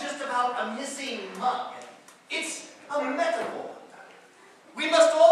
just about a missing mug. It's a metaphor. We must all